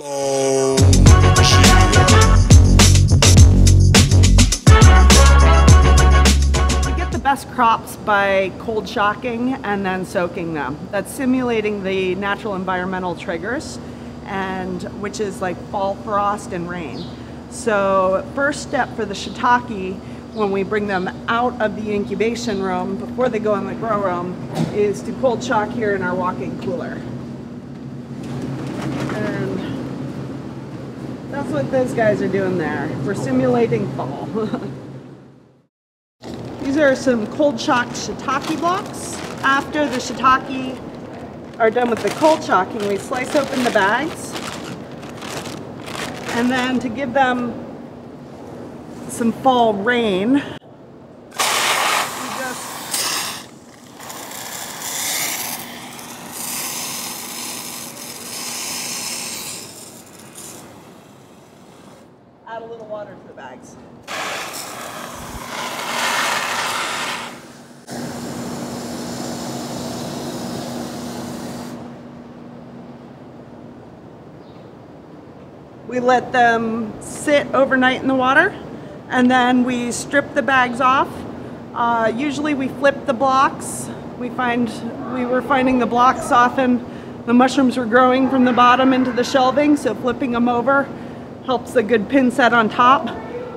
We get the best crops by cold shocking and then soaking them. That's simulating the natural environmental triggers and which is like fall frost and rain. So first step for the shiitake when we bring them out of the incubation room before they go in the grow room is to cold shock here in our walk-in cooler. That's what those guys are doing there. We're simulating fall. These are some cold shocked shiitake blocks. After the shiitake are done with the cold shocking, we slice open the bags. And then to give them some fall rain, we just add little water to the bags. We let them sit overnight in the water and then we strip the bags off. Uh, usually we flip the blocks. We find we were finding the blocks often the mushrooms were growing from the bottom into the shelving, so flipping them over helps a good pin set on top.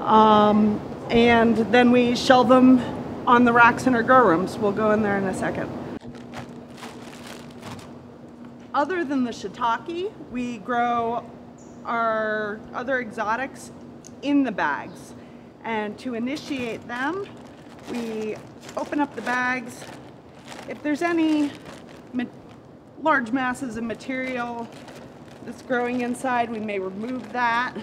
Um, and then we shelve them on the racks in our grow rooms. We'll go in there in a second. Other than the shiitake, we grow our other exotics in the bags. And to initiate them, we open up the bags. If there's any large masses of material that's growing inside, we may remove that.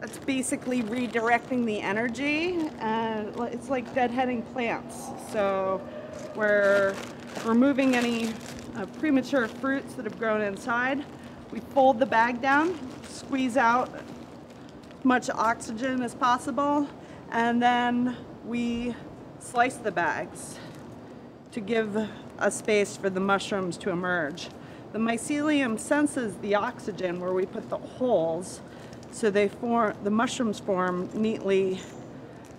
That's basically redirecting the energy and it's like deadheading plants. So we're removing any uh, premature fruits that have grown inside. We fold the bag down, squeeze out much oxygen as possible, and then we slice the bags to give a space for the mushrooms to emerge. The mycelium senses the oxygen where we put the holes, so they form, the mushrooms form neatly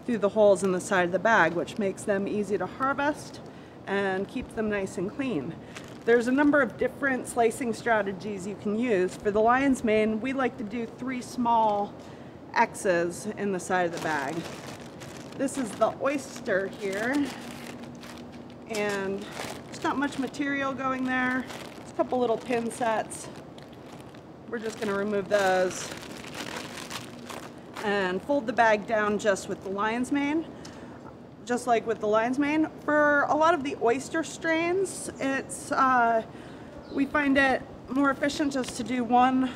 through the holes in the side of the bag, which makes them easy to harvest and keeps them nice and clean. There's a number of different slicing strategies you can use. For the lion's mane, we like to do three small X's in the side of the bag. This is the oyster here, and there's not much material going there. A couple little pin sets. We're just gonna remove those and fold the bag down just with the lion's mane just like with the lion's mane. For a lot of the oyster strains, it's uh, we find it more efficient just to do one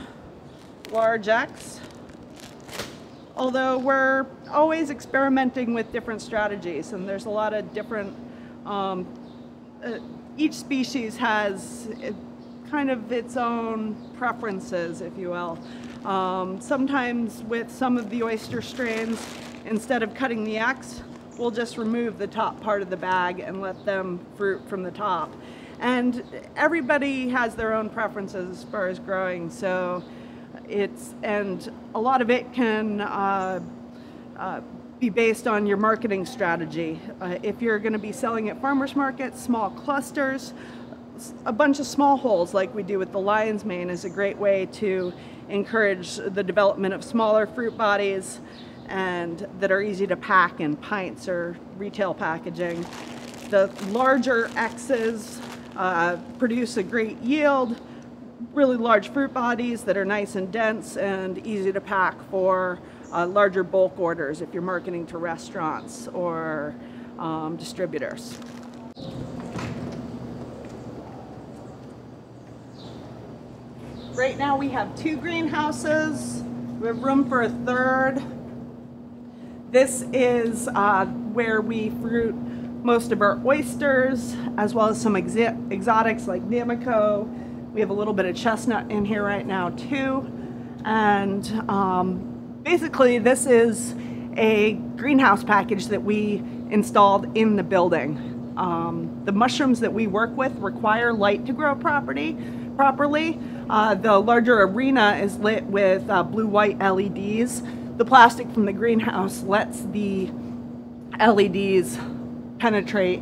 large X although we're always experimenting with different strategies and there's a lot of different, um, uh, each species has kind of its own preferences, if you will. Um, sometimes with some of the oyster strains, instead of cutting the X, we'll just remove the top part of the bag and let them fruit from the top. And everybody has their own preferences as far as growing, so it's and a lot of it can uh, uh, be based on your marketing strategy. Uh, if you're going to be selling at farmers markets, small clusters, a bunch of small holes like we do with the lion's mane is a great way to encourage the development of smaller fruit bodies and that are easy to pack in pints or retail packaging. The larger X's uh, produce a great yield, really large fruit bodies that are nice and dense and easy to pack for uh, larger bulk orders if you're marketing to restaurants or um, distributors. Right now we have two greenhouses. We have room for a third. This is uh, where we fruit most of our oysters, as well as some exotics like Nameko, we have a little bit of chestnut in here right now too. And um, basically this is a greenhouse package that we installed in the building. Um, the mushrooms that we work with require light to grow property, properly. Uh, the larger arena is lit with uh, blue-white LEDs. The plastic from the greenhouse lets the LEDs penetrate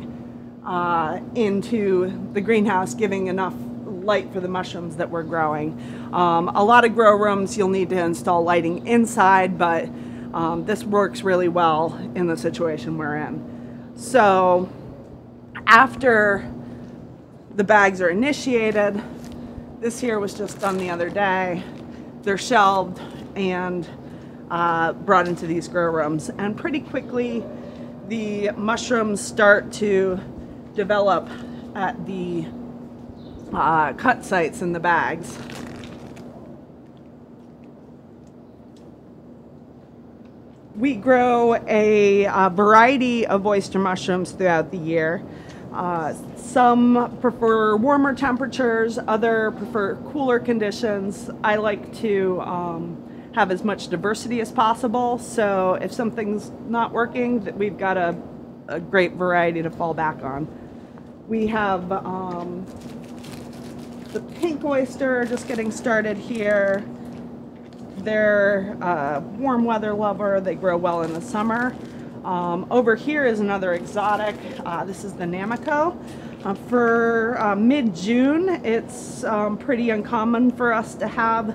uh, into the greenhouse, giving enough light for the mushrooms that we're growing. Um, a lot of grow rooms you'll need to install lighting inside, but um, this works really well in the situation we're in. So after the bags are initiated, this here was just done the other day. They're shelved and uh, brought into these grow rooms. And pretty quickly, the mushrooms start to develop at the uh, cut sites in the bags. We grow a, a, variety of oyster mushrooms throughout the year. Uh, some prefer warmer temperatures, other prefer cooler conditions. I like to um, have as much diversity as possible. So if something's not working, we've got a, a great variety to fall back on. We have um, the pink oyster just getting started here. They're a warm weather lover. They grow well in the summer. Um, over here is another exotic. Uh, this is the Nameko. Uh, for uh, mid-June, it's um, pretty uncommon for us to have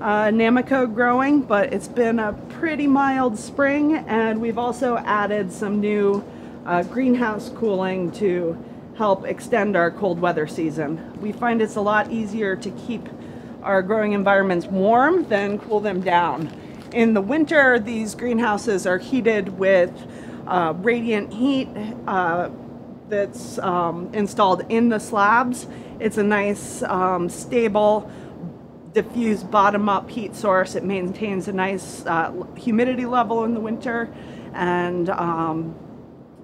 uh, Nameko growing, but it's been a pretty mild spring, and we've also added some new uh, greenhouse cooling to help extend our cold weather season. We find it's a lot easier to keep our growing environments warm than cool them down. In the winter, these greenhouses are heated with uh, radiant heat uh, that's um, installed in the slabs. It's a nice, um, stable, diffused bottom-up heat source. It maintains a nice uh, humidity level in the winter and um,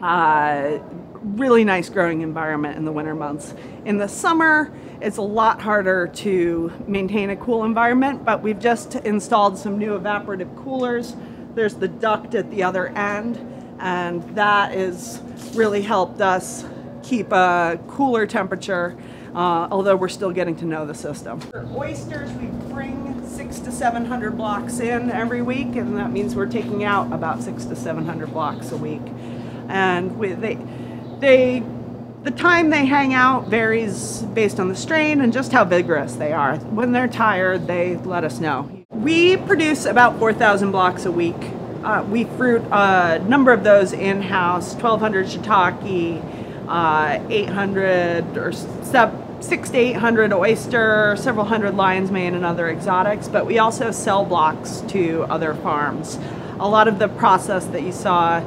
uh, really nice growing environment in the winter months. In the summer, it's a lot harder to maintain a cool environment, but we've just installed some new evaporative coolers. There's the duct at the other end, and that has really helped us keep a cooler temperature, uh, although we're still getting to know the system. For oysters, we bring six to 700 blocks in every week, and that means we're taking out about six to 700 blocks a week. And we, they, they, the time they hang out varies based on the strain and just how vigorous they are. When they're tired, they let us know. We produce about 4,000 blocks a week. Uh, we fruit a number of those in-house, 1,200 shiitake, uh, 800 or six to 800 oyster, several hundred lion's mane and other exotics, but we also sell blocks to other farms. A lot of the process that you saw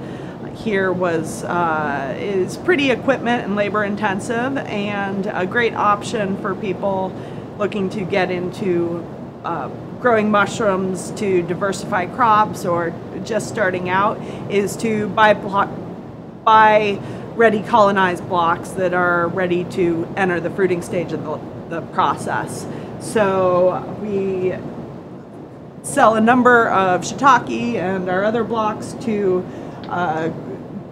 here was uh, is pretty equipment and labor intensive and a great option for people looking to get into uh, growing mushrooms to diversify crops or just starting out is to buy block, buy ready colonized blocks that are ready to enter the fruiting stage of the, the process. So we sell a number of shiitake and our other blocks to uh,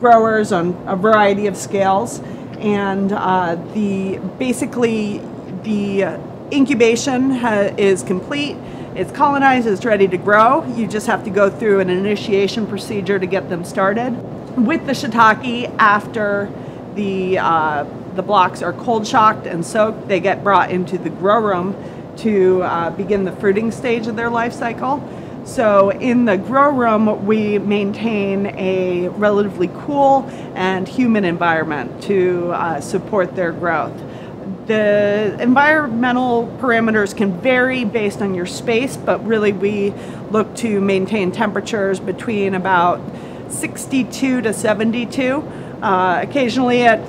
growers on a variety of scales. And uh, the basically the incubation is complete. It's colonized, it's ready to grow. You just have to go through an initiation procedure to get them started. With the shiitake, after the, uh, the blocks are cold shocked and soaked, they get brought into the grow room to uh, begin the fruiting stage of their life cycle. So in the grow room, we maintain a relatively cool and humid environment to uh, support their growth. The environmental parameters can vary based on your space, but really we look to maintain temperatures between about 62 to 72. Uh, occasionally at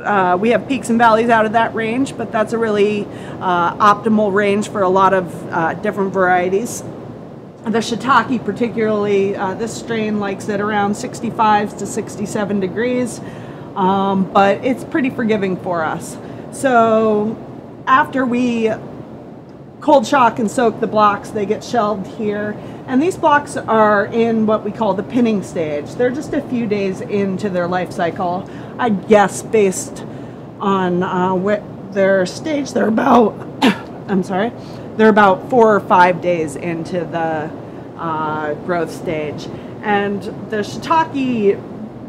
uh, we have peaks and valleys out of that range, but that's a really uh, optimal range for a lot of uh, different varieties. The shiitake particularly, uh, this strain likes it around 65 to 67 degrees, um, but it's pretty forgiving for us. So after we cold shock and soak the blocks, they get shelved here. And these blocks are in what we call the pinning stage. They're just a few days into their life cycle. I guess based on uh, what their stage, they're about I'm sorry, they're about four or five days into the uh, growth stage. And the shiitake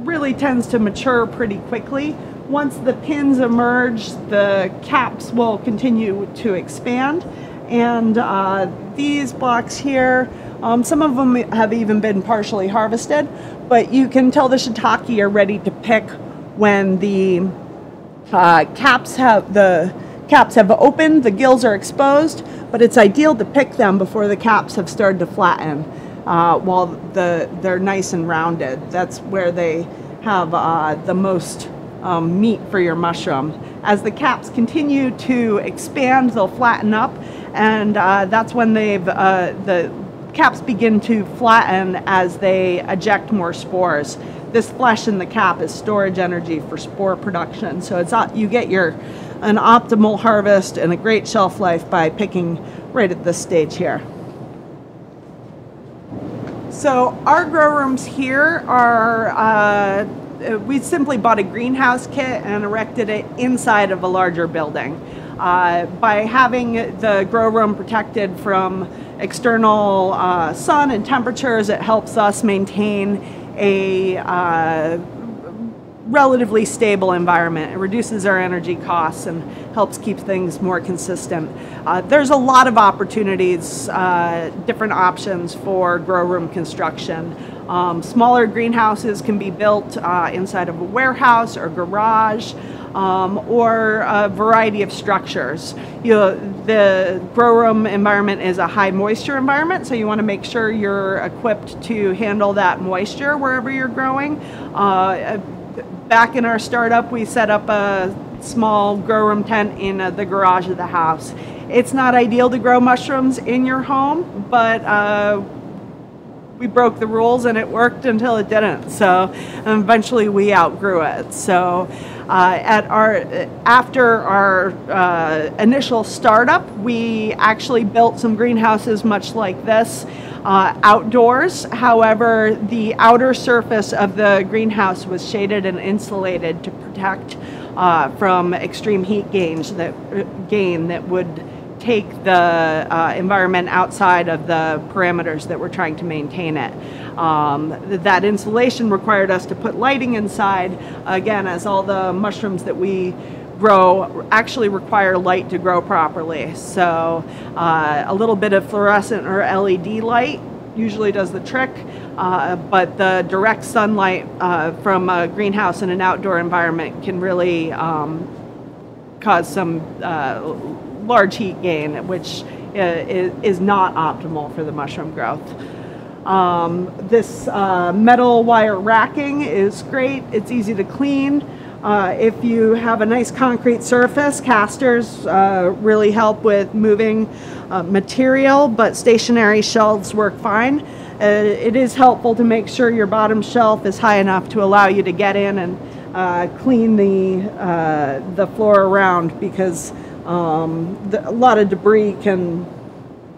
really tends to mature pretty quickly. Once the pins emerge, the caps will continue to expand. And uh, these blocks here, um, some of them have even been partially harvested, but you can tell the shiitake are ready to pick when the uh, caps have the caps have opened, the gills are exposed, but it's ideal to pick them before the caps have started to flatten uh, while the they're nice and rounded. That's where they have uh, the most um, meat for your mushroom. As the caps continue to expand, they'll flatten up, and uh, that's when they've uh, the caps begin to flatten as they eject more spores. This flesh in the cap is storage energy for spore production, so it's not, you get your an optimal harvest and a great shelf life by picking right at this stage here. So our grow rooms here are, uh, we simply bought a greenhouse kit and erected it inside of a larger building. Uh, by having the grow room protected from external uh, sun and temperatures, it helps us maintain a uh, relatively stable environment. It reduces our energy costs and helps keep things more consistent. Uh, there's a lot of opportunities, uh, different options for grow room construction. Um, smaller greenhouses can be built uh, inside of a warehouse or garage. Um, or a variety of structures. You know, the grow room environment is a high moisture environment, so you want to make sure you're equipped to handle that moisture wherever you're growing. Uh, back in our startup, we set up a small grow room tent in uh, the garage of the house. It's not ideal to grow mushrooms in your home, but uh, we broke the rules and it worked until it didn't. So eventually we outgrew it. So uh, at our after our uh, initial startup, we actually built some greenhouses much like this uh, outdoors. However, the outer surface of the greenhouse was shaded and insulated to protect uh, from extreme heat gains that gain that would take the uh, environment outside of the parameters that we're trying to maintain it. Um, that insulation required us to put lighting inside, again, as all the mushrooms that we grow actually require light to grow properly. So uh, a little bit of fluorescent or LED light usually does the trick, uh, but the direct sunlight uh, from a greenhouse in an outdoor environment can really um, cause some uh, large heat gain, which uh, is not optimal for the mushroom growth. Um, this uh, metal wire racking is great. It's easy to clean. Uh, if you have a nice concrete surface, casters uh, really help with moving uh, material, but stationary shelves work fine. Uh, it is helpful to make sure your bottom shelf is high enough to allow you to get in and uh, clean the, uh, the floor around because um, the, a lot of debris can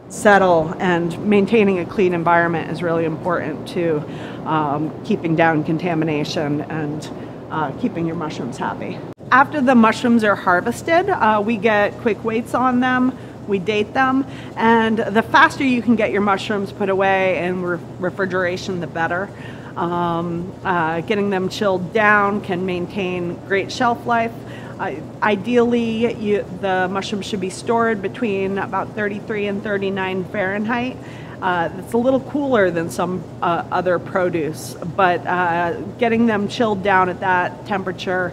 settle and maintaining a clean environment is really important to um, keeping down contamination and uh, keeping your mushrooms happy. After the mushrooms are harvested, uh, we get quick weights on them, we date them, and the faster you can get your mushrooms put away in re refrigeration, the better. Um, uh, getting them chilled down can maintain great shelf life. Uh, ideally, you, the mushrooms should be stored between about 33 and 39 Fahrenheit. Uh, it's a little cooler than some uh, other produce, but uh, getting them chilled down at that temperature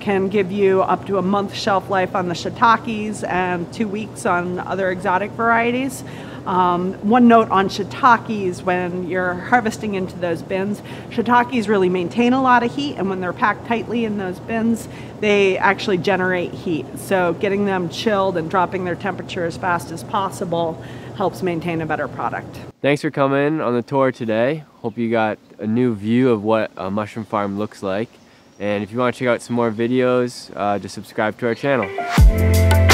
can give you up to a month shelf life on the shiitakes and two weeks on other exotic varieties. Um, one note on shiitakes when you're harvesting into those bins, shiitakes really maintain a lot of heat and when they're packed tightly in those bins, they actually generate heat. So getting them chilled and dropping their temperature as fast as possible helps maintain a better product. Thanks for coming on the tour today. Hope you got a new view of what a mushroom farm looks like. And if you want to check out some more videos, uh, just subscribe to our channel.